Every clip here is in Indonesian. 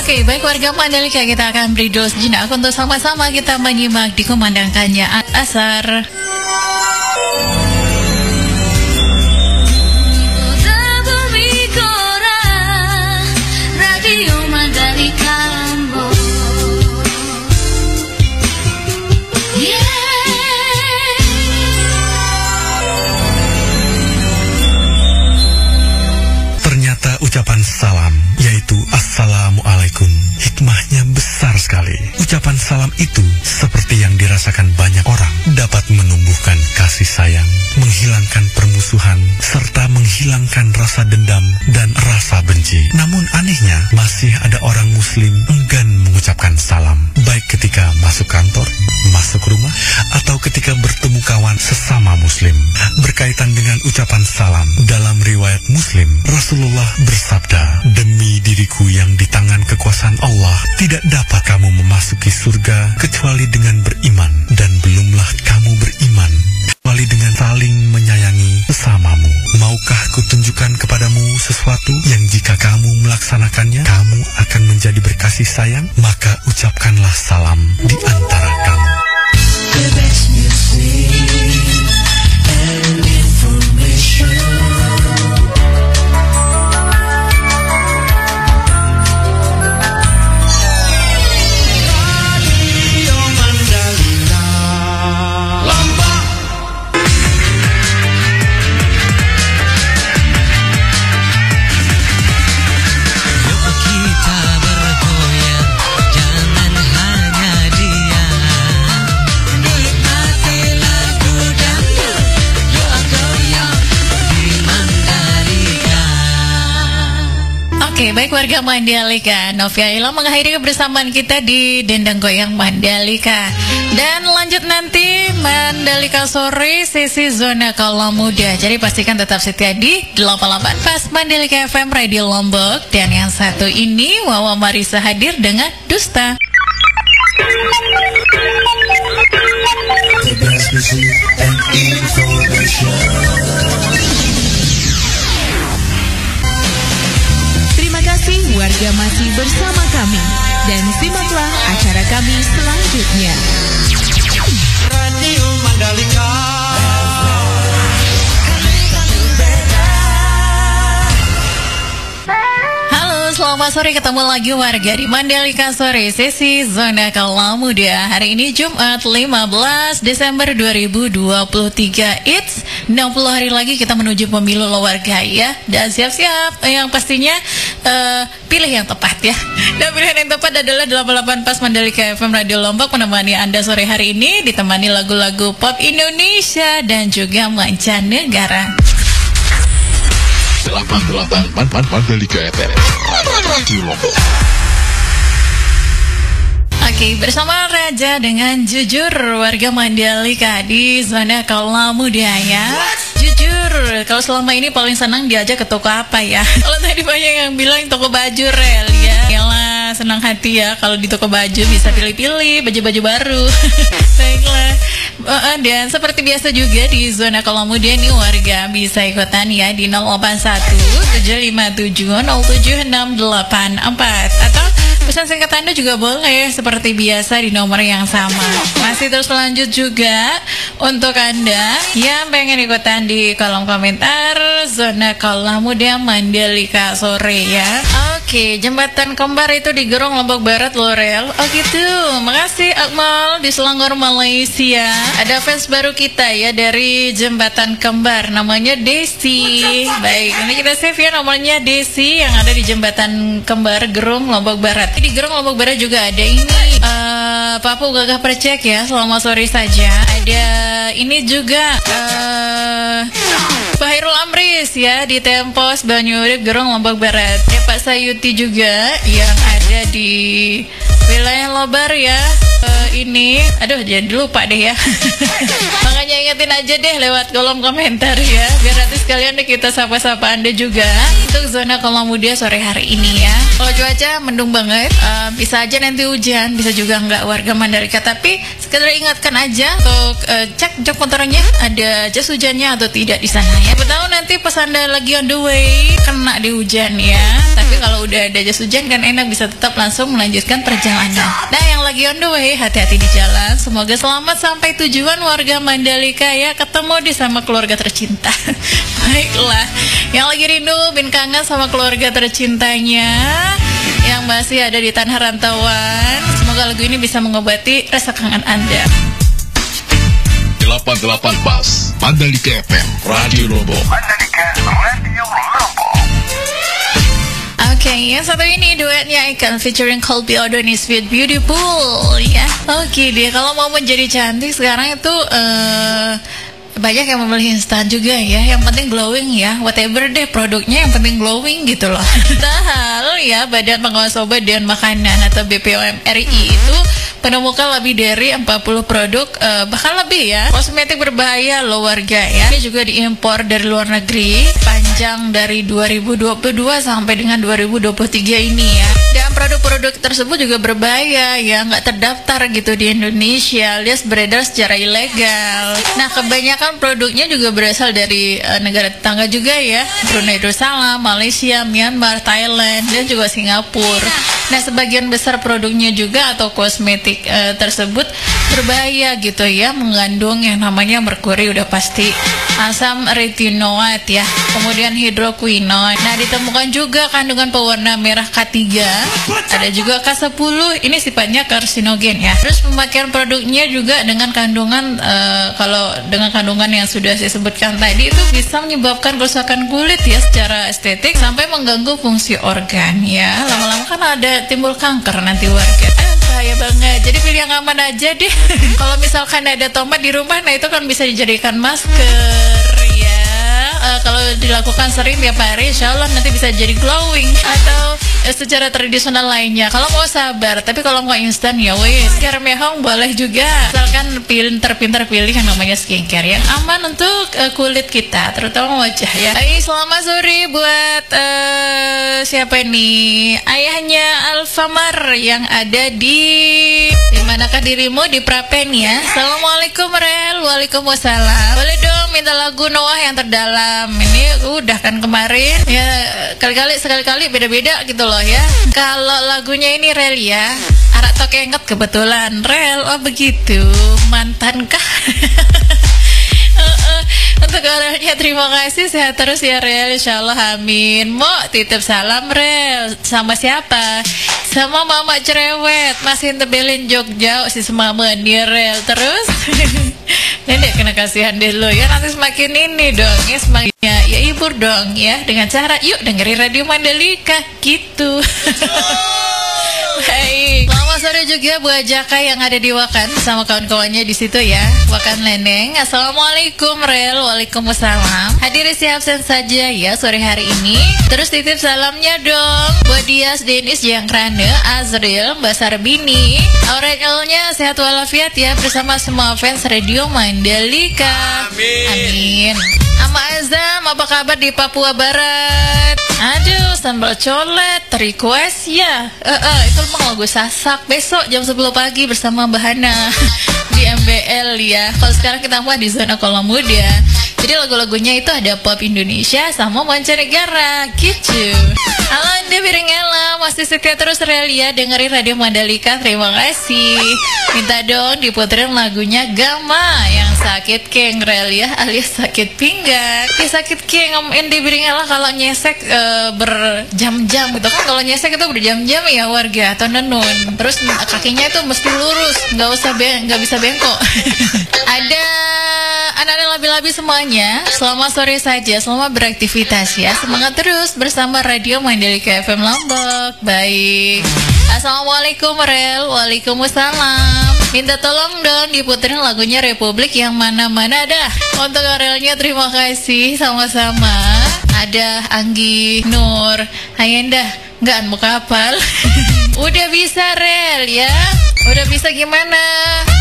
Oke, baik warga Mandalika kita akan beri dulu sejenak untuk sama-sama kita menyimak dikumandangkannya asar. Ucapan salam itu, seperti yang dirasakan banyak orang, dapat menumbuhkan kasih sayang, menghilangkan permusuhan, serta menghilangkan rasa dendam dan rasa benci. Namun anehnya, masih ada orang muslim enggan mengucapkan salam, baik ketika masuk kantor, masuk rumah, atau ketika bertemu kawan sesama muslim. Berkaitan dengan ucapan salam, dalam riwayat muslim, Rasulullah bersabda, Demi diriku yang di tangan kekuasaan Allah, tidak dapat sesuatu yang jika kamu melaksanakannya, kamu akan menjadi berkasih sayang? Maka ucapkanlah salam di antara kamu. Oke, baik warga Mandalika. Novia Ila mengakhiri kebersamaan kita di Dendang Goyang Mandalika. Dan lanjut nanti Mandalika sore sesi zona kalau muda. Jadi pastikan tetap setia di 88 Pas Mandalika FM Radio Lombok. Dan yang satu ini Wawa Marisa hadir dengan Dusta. The best. Kasih warga masih bersama kami dan simaklah acara kami selanjutnya. Radio Mandalika. Halo, selamat sore ketemu lagi warga di Mandalika sore sesi zona kaula muda. Hari ini Jumat 15 Desember 2023. It's 60 hari lagi kita menuju pemilu loh warga ya. Dan siap-siap yang pastinya eh, pilih yang tepat ya. Dan pilihan yang tepat adalah 88 Pas Mandalika FM Radio Lombok menemani Anda sore hari ini ditemani lagu-lagu pop Indonesia dan juga mancanegara. 88 Mandalika FM Radio Lombok Oke, bersama Raja dengan jujur warga Mandalika di zona Kaula Muda ya. Jujur, kalau selama ini paling senang diajak ke toko apa ya? Kalau tadi banyak yang bilang toko baju rel ya. Yalah, senang hati ya kalau di toko baju bisa pilih-pilih baju-baju baru. Baiklah. Dan seperti biasa juga di zona Kaula Muda nih warga bisa ikutan ya di 081 757 07684 atau Pesan singkat Anda juga boleh seperti biasa di nomor yang sama. Masih terus lanjut juga untuk Anda yang pengen ikutan di kolom komentar zona kolam muda Mandalika sore ya. Oke, jembatan kembar itu di Gerong Lombok Barat Lorel. Oh gitu. Makasih Akmal di Selangor Malaysia. Ada fans baru kita ya dari jembatan kembar namanya Desi. Baik, ini kita save ya nomornya Desi yang ada di jembatan kembar Gerong Lombok Barat. Di Gerong Lombok Barat juga ada ini eh Papu Gagah Percek ya. Selamat sore saja. Ada ini juga eh Bahirul Amris ya di Tempos Banyurip Gerong Lombok Barat. Ya Pak Sayuti juga yang ada di wilayah Lobar ya. Eh, ini aduh jadi lupa deh ya. Makanya ingetin aja deh lewat kolom komentar ya. Biar nanti sekalian deh kita sapa-sapa Anda juga untuk zona kolom muda sore hari ini ya. Kalau cuaca mendung banget, eh, bisa aja nanti hujan, bisa juga nggak warga Mandalika. Tapi sekedar ingatkan aja untuk eh, cek jok motornya ada jas hujannya atau tidak di sana ya. Tahu nanti pas anda lagi on the way kena di hujan ya. Tapi kalau udah ada jas hujan kan enak bisa tetap langsung melanjutkan perjalanan. Nah yang lagi on the way hati-hati di jalan. Semoga selamat sampai tujuan warga Mandalika ya. Ketemu di sama keluarga tercinta. Baiklah. Yang lagi rindu bin kangen sama keluarga tercintanya yang masih ada di tanah rantauan. Semoga lagu ini bisa mengobati rasa kangen Anda. 88 Pas Mandalika FM Radio Lombok Oke, yang satu ini duetnya Icon featuring Colby Adonis with Beautiful ya. Oke deh, kalau mau menjadi cantik sekarang itu eh banyak yang memilih instan juga ya. Yang penting glowing ya. Whatever deh produknya yang penting glowing gitu loh. Padahal ya Badan Pengawas Obat dan Makanan atau BPOM RI itu menemukan lebih dari 40 produk eh, bahkan lebih ya. Kosmetik berbahaya loh warga ya. Ini juga diimpor dari luar negeri panjang dari 2022 sampai dengan 2023 ini ya. Dan produk-produk tersebut juga berbahaya ya nggak terdaftar gitu di Indonesia. Alias beredar secara ilegal. Nah kebanyakan produknya juga berasal dari eh, negara tetangga juga ya. Brunei Darussalam Malaysia Myanmar Thailand dan juga Singapura nah sebagian besar produknya juga atau kosmetik eh, tersebut berbahaya gitu ya mengandung yang namanya merkuri udah pasti. Asam retinoat ya kemudian hidroquinone. Nah ditemukan juga kandungan pewarna merah K3 ada juga K10 ini sifatnya karsinogen ya. Terus pemakaian produknya juga dengan kandungan eh, kalau dengan kandungan yang sudah saya sebutkan tadi itu bisa menyebabkan kerusakan kulit ya secara estetik sampai mengganggu fungsi organ ya. Lama-lama kan ada timbul kanker nanti warga. Ah, bahaya banget. Jadi pilih yang aman aja deh. Kalau misalkan ada tomat di rumah nah itu kan bisa dijadikan masker Eh, kalau dilakukan sering tiap hari insya Allah nanti bisa jadi glowing atau eh, secara tradisional lainnya. Kalau mau sabar tapi kalau mau instan ya wes mehong boleh juga. Misalkan pinter-pinter pilih yang namanya skincare yang aman untuk eh, kulit kita terutama wajah ya. Hai, selamat sore buat eh, siapa ini? Ayahnya Alfamar yang ada di di manakah dirimu? Di Prapen ya. Assalamualaikum Rel. Waalaikumsalam. Boleh dong minta lagu Noah yang terdalam ini udah kan kemarin ya kali-kali sekali-kali beda-beda gitu loh ya kalau lagunya ini Rel ya Arak Tokenget kebetulan Rel oh begitu mantankah. Untuk orangnya terima kasih sehat terus ya Rel. Insya Allah amin. Mau titip salam Rel. Sama siapa? Sama mama cerewet. Masih tebelin Jogja. Si semama nih Rel. Terus? Nenek kena kasihan deh lo ya Nanti semakin ini dong. Ya Semakin ya, ya hibur dong ya. Dengan cara yuk dengerin Radio Mandalika. Gitu sore juga buat Jaka yang ada di Wakan sama kawan-kawannya di situ ya. Wakan Leneng. Assalamualaikum Rel, waalaikumsalam. Hadirin siap absen saja ya sore hari ini. Terus titip salamnya dong buat Dias, Denis, Jangkrane, Azril, Mbak Sarbini. Aurelnya sehat walafiat ya bersama semua fans Radio Mandalika. Amin. Amin. Ama Azam, apa kabar di Papua Barat? Aduh, sambal colet, request ya. Eh, eh, itu emang lagu sasak. Besok jam 10 pagi bersama Mbak Hana di MBL ya. Kalau sekarang kita mah di zona kolam muda. Jadi lagu-lagunya itu ada pop Indonesia sama mancanegara gitu. Halo Anda Biringela, masih setia terus Relia dengerin Radio Mandalika. Terima kasih. Minta dong diputerin lagunya Gama yang sakit keng Relia alias sakit pinggang. Ya sakit keng Om Indi Biringela kalau nyesek eh, berjam-jam gitu kan. Kalau nyesek itu berjam-jam ya warga atau nenun. Terus kakinya itu mesti lurus, nggak usah nggak bisa bengkok. ada anak-anak labi-labi semuanya Selamat sore saja, selamat beraktivitas ya. Semangat terus bersama Radio Mandalika FM Lombok. Baik. Assalamualaikum Rel. Waalaikumsalam. Minta tolong dong diputerin lagunya Republik yang mana-mana dah. Untuk Relnya terima kasih. Sama-sama. Ada Anggi Nur. Hayenda Nggak mau kapal. Udah bisa Rel ya Udah bisa gimana?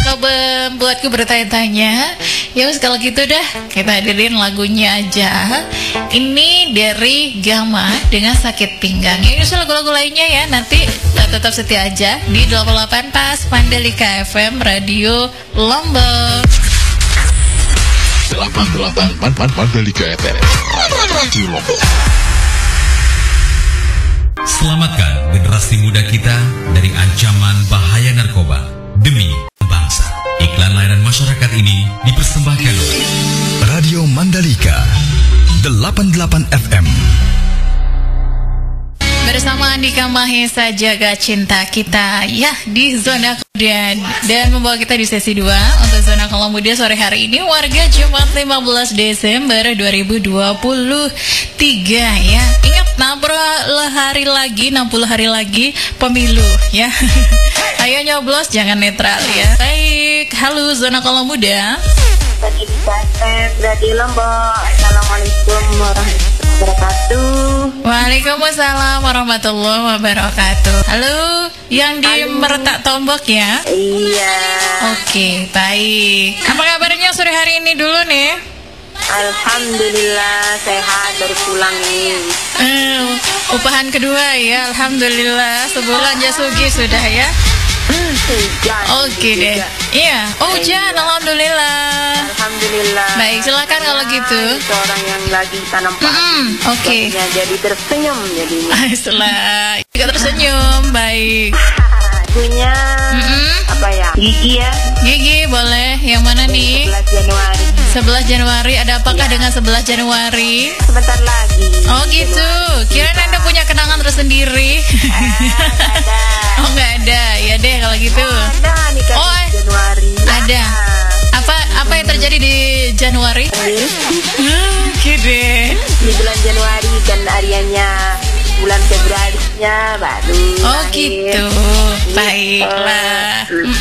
Kau membuatku bertanya-tanya. Ya wes kalau gitu dah. Kita hadirin lagunya aja. Ini dari Gama Dengan sakit pinggang. Ya nyusul lagu-lagu lainnya ya. Nanti tetap setia aja Di 28 Pas Mandalika FM Radio Lombok. 88 Man- Man- Mandalika FM Radio Lombok. Selamatkan generasi muda kita dari ancaman demi Andika Mahesa jaga cinta kita ya di zona kemudian dan membawa kita di sesi 2 untuk zona kalau muda sore hari ini warga Jumat 15 Desember 2023 ya. Ingat 60 hari lagi 60 hari lagi pemilu ya. Ayo nyoblos jangan netral ya. Baik, halo zona kalau muda. Tadi di Lombok. Assalamualaikum warahmatullahi wabarakatuh. Waalaikumsalam warahmatullahi wabarakatuh. Halo, yang di Meretak Tombok ya? Iya. Oke, baik. Apa kabarnya sore hari ini dulu nih? Alhamdulillah sehat baru pulang nih. Eh, upahan kedua ya, alhamdulillah sebulan jasugi sudah ya. Hujan. Oke deh. Iya, oh hujan, alhamdulillah. Alhamdulillah. Baik, silakan kalau gitu. Seorang yang lagi tanam padi. Mm-mm, oke. Jadinya jadi tersenyum jadinya. Setelah juga tersenyum, baik. Punya Mm-mm. apa ya? Gigi ya. Gigi boleh, yang mana nih? 11 Januari. 11 Januari, ada apakah dengan 11 Januari? Sebentar lagi. Oh gitu, kirain anda punya kenangan tersendiri. Ada. oh nggak ada, ya deh kalau gitu. Ada nih kan Oh, Januari. Ada. Apa apa yang terjadi di Januari? Oke deh. di bulan Januari kan hariannya bulan Februari-nya baru Oh lahir. gitu, baiklah. Eh,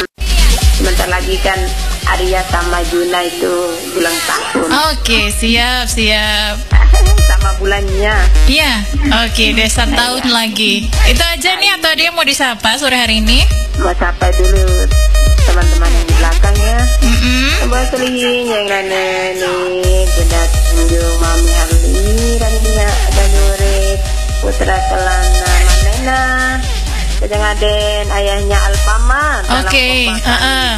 sebentar lagi kan Arya sama Juna itu ulang tahun Oke, siap siap. sama bulannya Iya, oke deh satu tahun lagi. Itu aja nih atau yang mau disapa sore hari ini? mau sapa dulu teman-teman yang di belakang ya Mm-mm. Mbak Selihin yang nenek Bunda Tunjung Mami Harli Rania Danure Putra Kelana Manena Sedang Aden ayahnya Alfama dalam Oke, kompak heeh.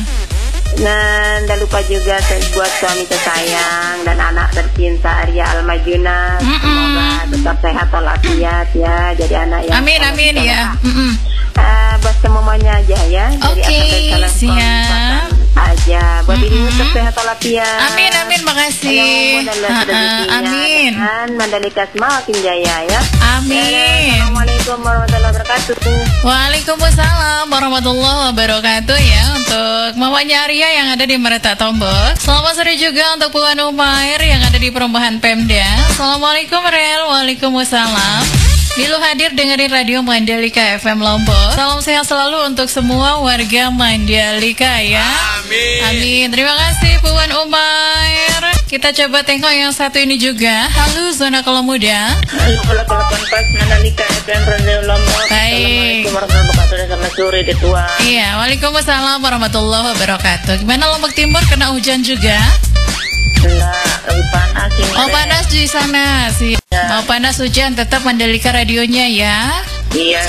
Dan tak lupa juga buat suami tersayang dan anak tercinta Arya Almajuna. Semoga tetap sehat walafiat ya. Jadi anak yang Amin amin ya. Mm-mm. Ah, buat semuanya aja ya. Oke, salah siap. Sehat walafiat. Amin amin makasih. Amin. Dan Mandalika semakin jaya ya. Amin. Assalamualaikum warahmatullahi wabarakatuh. Waalaikumsalam warahmatullahi wabarakatuh ya untuk mamanya Arya yang ada di Meretak Tombok. Selamat sore juga untuk Puan Umair yang ada di perumahan Pemda. Assalamualaikum Rel, Waalaikumsalam. Milu hadir dengerin radio Mandalika FM Lombok. Salam sehat selalu untuk semua warga Mandalika ya. Amin. Amin. Terima kasih Puan Umair. Kita coba tengok yang satu ini juga. Halo Zona Kalau Muda. Halo, kalau kalau pas Mandalika FM Radio Lombok. Baik. Assalamualaikum warahmatullahi wabarakatuh. Selamat sore di tua. Iya, Waalaikumsalam warahmatullahi wabarakatuh. Gimana Lombok Timur kena hujan juga? Enggak, lebih panas ini. Oh panas di sana sih. Mau panas hujan tetap Mandalika radionya ya. Iya.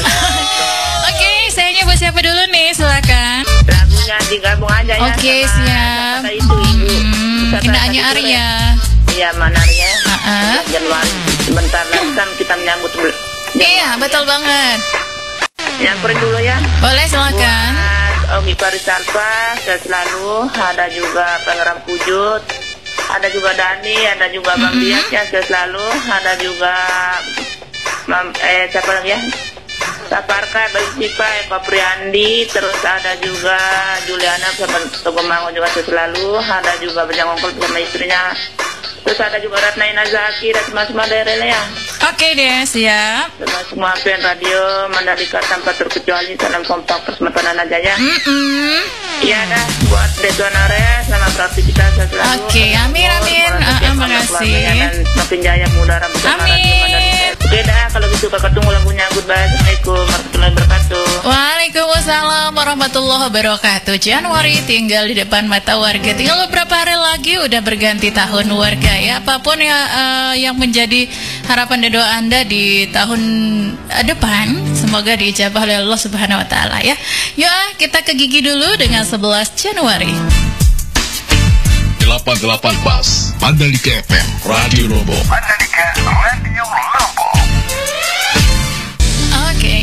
Oke, saya nyoba siapa dulu nih, silakan. Lagunya digabung aja ya. Oke, sama siap. kata-kata itu ibu. Hmm, Kata-kata indahnya itu, Arya. Iya, manarnya. Ah-ah. Januari. Sebentar lagi kan kita menyambut Iya, betul banget. Nyamperin dulu ya. Boleh silakan. Buat Ogi Parisalva, saya selalu ada juga Pangeran Pujut, ada juga Dani, ada juga Bang Mm-hmm. Dias ya, selalu, ada juga Mam, eh siapa lagi ya? Saparka, Bang Sipa, Eko Priandi, terus ada juga Juliana sama Togomango juga selalu, ada juga Bejang Ongkol sama istrinya, terus ada juga Ratna Inazaki dan semua-semua daerahnya ya. Oke deh, siap. Semua fan radio Mandalika tanpa terkecuali salam kompak persmetanan aja ya. Mm-mm. Iya dah buat Detuan Area sama beraktivitas selalu. Oke, amin, amin. Semoga Ah, ah, semakin jaya Amin. Warahmatullahi wabarakatuh. Januari tinggal di depan mata warga. Tinggal beberapa hari lagi udah berganti tahun warga ya. Apa pun ya, eh, yang menjadi harapan dan doa Anda di tahun eh, depan Semoga diijabah oleh Allah Subhanahu Wa Taala ya. Yuk ah, kita ke gigi dulu dengan 11 Januari. 88 Pas Mandalika FM Radio Lombok Oke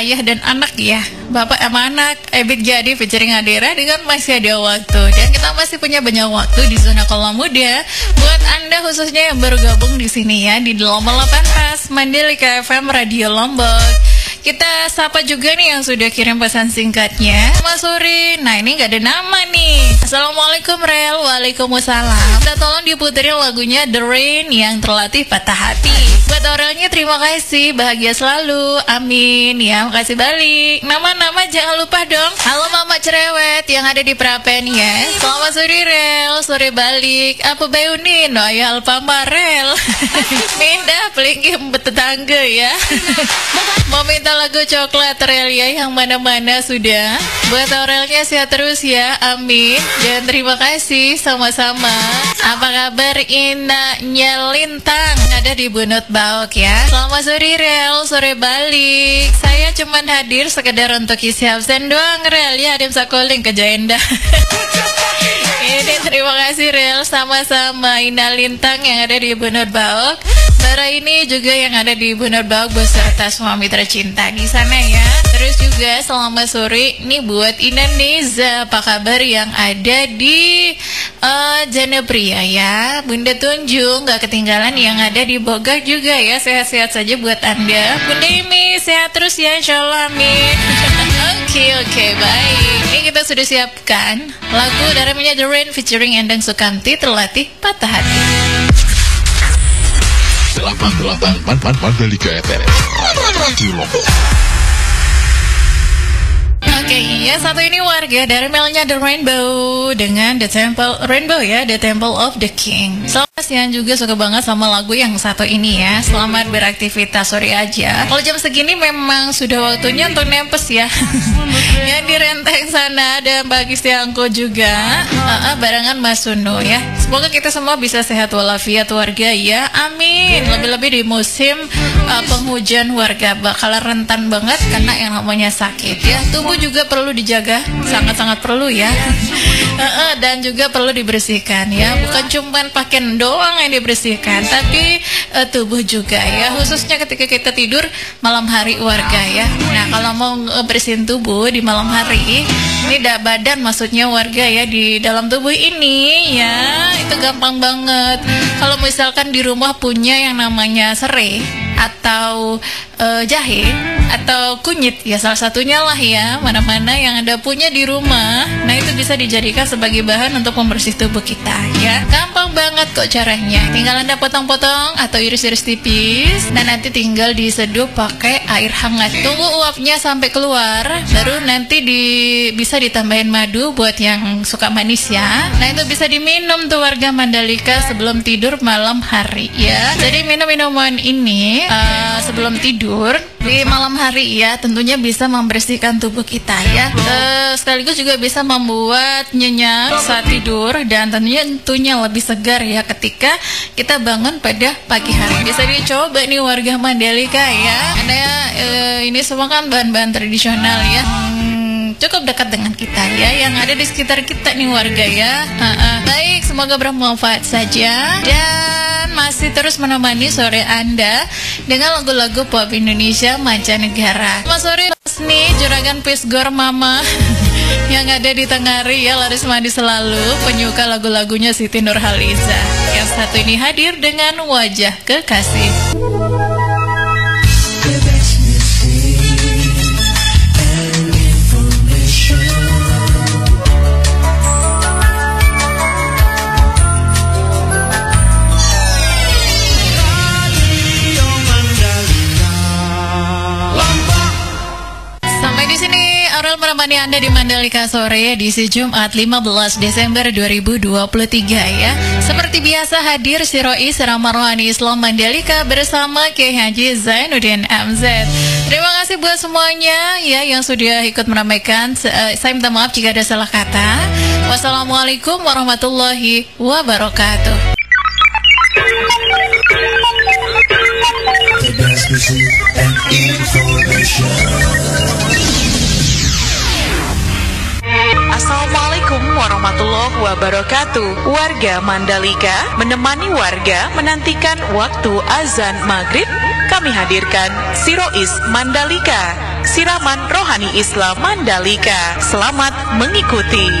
ayah dan anak ya. Bapak sama anak Ebit jadi featuring Adira dengan masih ada waktu. Dan kita masih punya banyak waktu di zona kolam muda. Buat anda khususnya yang baru gabung di sini ya Di 88 Pas Mandalika FM Radio Lombok kita sapa juga nih yang sudah kirim pesan singkatnya. Mas Suri Nah ini nggak ada nama nih. Assalamualaikum Rel. Waalaikumsalam. Kita tolong diputerin lagunya The Rain yang terlatih patah hati. Buat orangnya terima kasih. Bahagia selalu. Amin. Ya makasih balik. Nama-nama jangan lupa dong. Halo Mama Cerewet yang ada di Prapen ya. Selamat sore Rel. Sore balik. Apa bayunin? Oh ya Alpamar Rel. Minda pelinggi tetangga ya. Mau minta lagu coklat Rel ya yang mana-mana sudah. Buat Aurelnya sehat terus ya Amin. Dan terima kasih sama-sama. Apa kabar Inanya Lintang Ada di Bunut Baok ya. Selamat sore Rel. Sore balik. Saya cuman hadir sekedar untuk isi absen doang Rel. Ya Adim Sakoling ke Jaenda Ini terima kasih Rel Sama-sama Ina Lintang yang ada di Bunut Baok Bara ini juga yang ada di Bunur Bauk beserta suami tercinta di sana ya. Terus juga selamat sore nih buat Indonesia apa kabar yang ada di uh, Janabria ya. Bunda Tunjung nggak ketinggalan yang ada di Bogor juga ya. Sehat-sehat saja buat Anda. Bunda Imi sehat terus ya insyaallah amin. Oke oke baik. Ini kita sudah siapkan lagu dari The Rain featuring Endang Sukamti terlatih patah hati. 88 Man- Man- Mandalika FM Radio Lombok Oke, iya satu ini warga dari melnya The Rainbow dengan The Temple Rainbow ya, The Temple of the King. Selamat siang juga suka banget sama lagu yang satu ini ya. Selamat beraktivitas sore aja. Kalau jam segini memang sudah waktunya untuk nempes ya. yang di Renteng sana ada Mbak Kistiangko juga. Ah, ah, barengan Mas Suno ya. Semoga kita semua bisa sehat walafiat warga ya. Amin. Lebih-lebih di musim uh, penghujan warga bakal rentan banget karena yang namanya sakit ya. Tubuh juga perlu dijaga, sangat-sangat perlu ya. Dan juga perlu dibersihkan ya. Bukan cuman pakaian doang yang dibersihkan, tapi eh, tubuh juga ya. Khususnya ketika kita tidur malam hari warga ya. Nah, kalau mau bersihin tubuh di malam hari, ini dah badan maksudnya warga ya di dalam tubuh ini ya. Itu gampang banget. Kalau misalkan di rumah punya yang namanya serai atau eh, jahe atau kunyit. Ya salah satunya lah ya mana-mana yang anda punya di rumah. Nah itu bisa dijadikan sebagai bahan untuk membersih tubuh kita. Ya gampang banget kok caranya. Tinggal anda potong-potong atau iris-iris tipis. Dan nanti tinggal diseduh pakai air hangat. Tunggu uapnya sampai keluar. Baru nanti di, bisa ditambahin madu buat yang suka manis ya. Nah itu bisa diminum tuh warga Mandalika sebelum tidur malam hari ya. Jadi minum minuman ini eh, sebelum tidur di malam hari ya tentunya bisa membersihkan tubuh kita ya. Eh, sekaligus juga bisa membuat nyenyak saat tidur dan tentunya tentunya lebih segar ya ketika kita bangun pada pagi hari. Bisa dicoba nih warga Mandalika ya. Ada eh, ini semua kan bahan-bahan tradisional ya cukup dekat dengan kita ya yang ada di sekitar kita nih warga ya. Ha-ha. baik semoga bermanfaat saja. Dan masih terus menemani sore anda dengan lagu-lagu pop Indonesia mancanegara. Selamat sore Lasni Juragan Pisgor Mama yang ada di Tengari ya laris mandi selalu penyuka lagu-lagunya Siti Nurhaliza yang satu ini hadir dengan wajah kekasih menemani Anda di Mandalika sore edisi Jumat 15 Desember 2023 ya. Seperti biasa hadir si Roi Serama Rohani Islam Mandalika bersama Kiai Haji Zainuddin MZ. Terima kasih buat semuanya ya yang sudah ikut meramaikan. Eh, Saya minta maaf jika ada salah kata. Wassalamualaikum warahmatullahi wabarakatuh. The best music and information. Assalamualaikum warahmatullahi wabarakatuh Warga Mandalika menemani warga menantikan waktu azan maghrib kami hadirkan Sirois Mandalika, siraman rohani Islam Mandalika. Selamat mengikuti.